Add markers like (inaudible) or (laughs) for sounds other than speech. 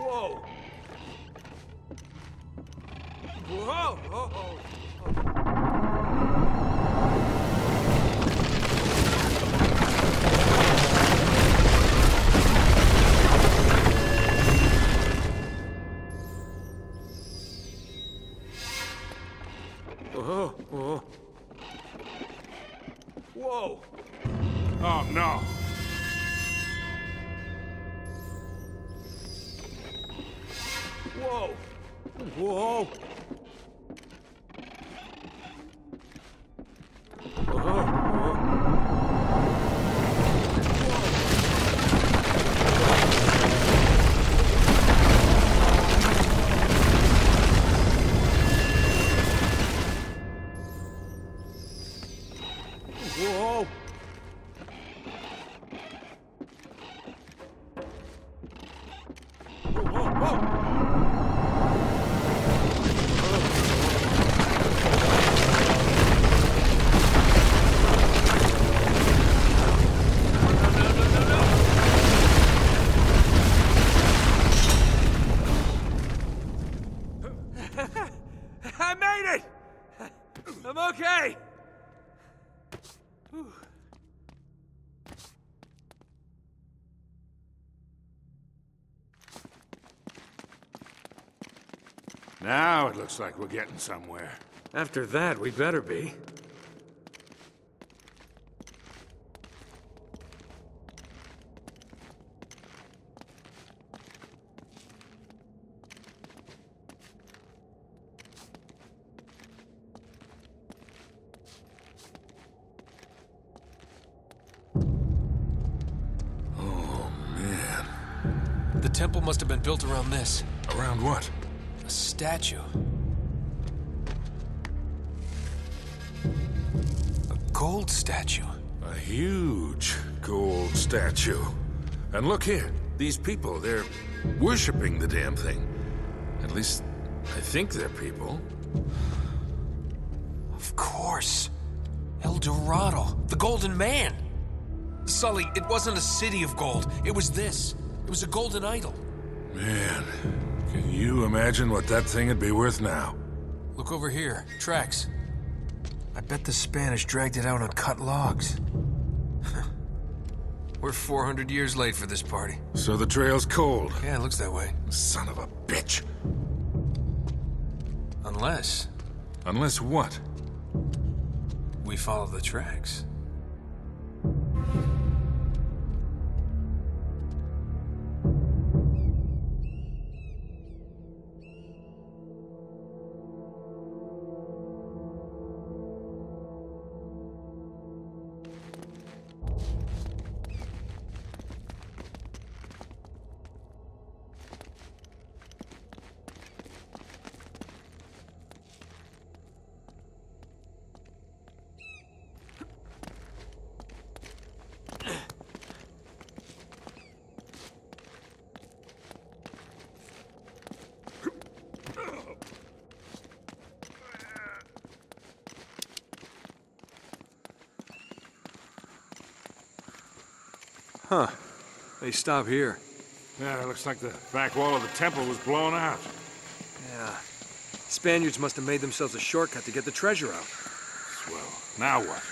Whoa! Whoa! Oh, oh. Oh, oh. Whoa! Oh, no. Whoa! Whoa! Made it! I'm okay! Now it looks like we're getting somewhere. After that, we better be. The temple must have been built around this. Around what? A statue. A gold statue. A huge gold statue. And look here, these people, they're worshipping the damn thing. At least, I think they're people. Of course. El Dorado. The Golden Man. Sully, it wasn't a city of gold. It was this. It was a golden idol. Man, can you imagine what that thing would be worth now? Look over here. Tracks. I bet the Spanish dragged it out on cut logs. (laughs) We're 400 years late for this party. So the trail's cold. Yeah, it looks that way. Son of a bitch. Unless Unless what? we follow the tracks. Huh. They stop here. Yeah, it looks like the back wall of the temple was blown out. Yeah. Spaniards must have made themselves a shortcut to get the treasure out. Well, now what?